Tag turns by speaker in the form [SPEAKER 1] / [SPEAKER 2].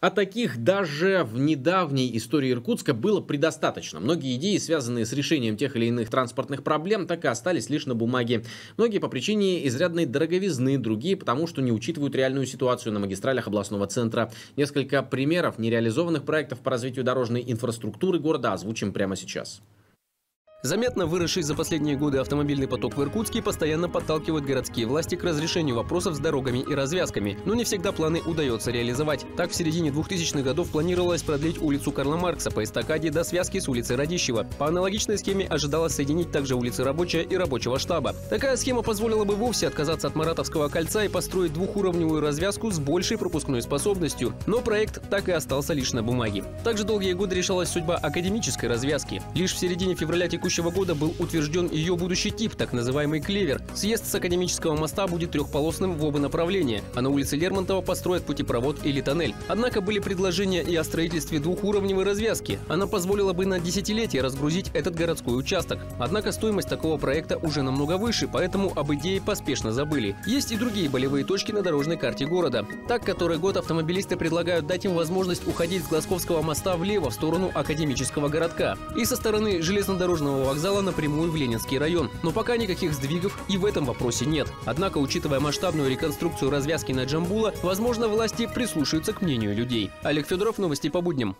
[SPEAKER 1] А таких даже в недавней истории Иркутска было предостаточно. Многие идеи, связанные с решением тех или иных транспортных проблем, так и остались лишь на бумаге. Многие по причине изрядной дороговизны, другие потому, что не учитывают реальную ситуацию на магистралях областного центра. Несколько примеров нереализованных проектов по развитию дорожной инфраструктуры города озвучим прямо сейчас.
[SPEAKER 2] Заметно выросший за последние годы автомобильный поток в Иркутске постоянно подталкивает городские власти к разрешению вопросов с дорогами и развязками, но не всегда планы удается реализовать. Так, в середине 2000-х годов планировалось продлить улицу Карла Маркса по эстакаде до связки с улицей Радищева. По аналогичной схеме ожидалось соединить также улицы Рабочая и Рабочего штаба. Такая схема позволила бы вовсе отказаться от Маратовского кольца и построить двухуровневую развязку с большей пропускной способностью. Но проект так и остался лишь на бумаге. Также долгие годы решалась судьба академической развязки. Лишь в середине февраля текущего текущего года был утвержден ее будущий тип, так называемый «Клевер». Съезд с Академического моста будет трехполосным в оба направления, а на улице Лермонтова построят путепровод или тоннель. Однако были предложения и о строительстве двухуровневой развязки. Она позволила бы на десятилетие разгрузить этот городской участок. Однако стоимость такого проекта уже намного выше, поэтому об идее поспешно забыли. Есть и другие болевые точки на дорожной карте города. Так, который год автомобилисты предлагают дать им возможность уходить с Глазковского моста влево в сторону Академического городка. И со стороны железнодорожного Центрального вокзала напрямую в Ленинский район. Но пока никаких сдвигов и в этом вопросе нет. Однако, учитывая масштабную реконструкцию развязки на Джамбула, возможно, власти прислушаются к мнению людей. Олег Федоров, новости по будням.